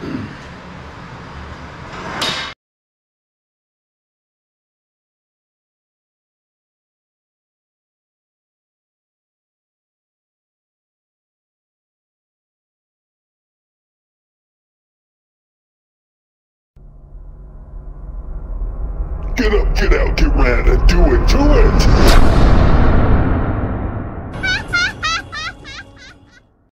Get up, get out, get ran, and do it, do it!